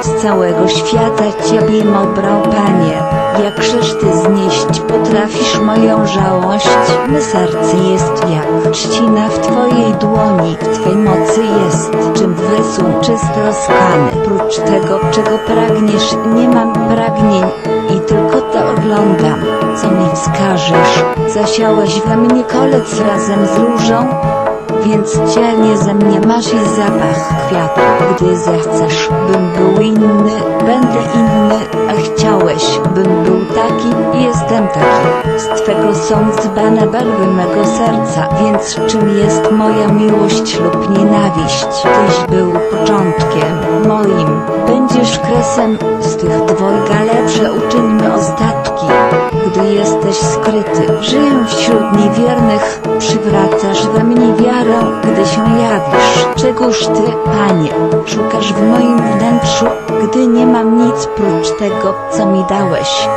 Z całego świata Ciebie obrał Panie, jak Ty znieść potrafisz moją żałość. My serce jest jak trzcina w Twojej dłoni, w Twej mocy jest czym wysun czysto skany. Prócz tego czego pragniesz nie mam pragnień i tylko to oglądam wskażesz. Zasiałeś we mnie kolec razem z różą, więc dzielnie ze mnie masz i zapach kwiatu. Gdy zechcesz, bym był inny, będę inny, a chciałeś, bym był taki jestem taki. Z Twego są dzbane barwy mego serca, więc czym jest moja miłość lub nienawiść? Tyś był początkiem moim, będziesz kresem z tych dwojga lepsze uczyńmy ostatki. Jesteś skryty, żyję wśród niewiernych, przywracasz we mnie wiarę, gdy się jawisz. Czegóż Ty, Panie, szukasz w moim wnętrzu, gdy nie mam nic prócz tego, co mi dałeś?